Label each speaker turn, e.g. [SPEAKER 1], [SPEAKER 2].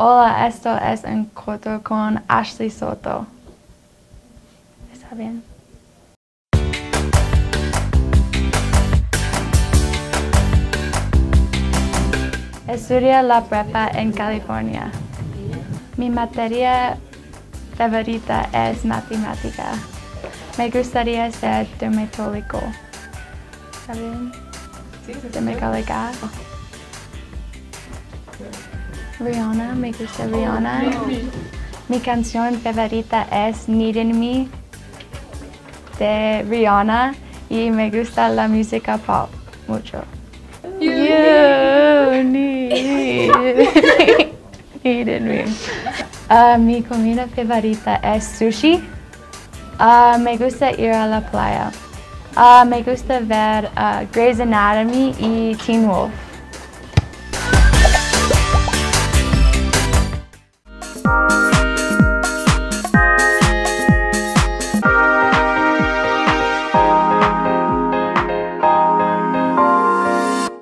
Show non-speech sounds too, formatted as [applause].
[SPEAKER 1] Hola, esto es un corto con Ashley Soto. ¿Está bien? Estudia la prepa en California. Mi materia favorita es matemática. Me gustaría ser dermatólogo. ¿Está bien? Dermatóloga. Rihanna, me gusta Rihanna. Mi canción favorita es Needing Me de Rihanna y me gusta la música pop mucho. You need, [laughs] needed me. Ah, mi comida favorita es sushi. Ah, me gusta ir a la playa. Ah, me gusta ver Grey's Anatomy y Teen Wolf.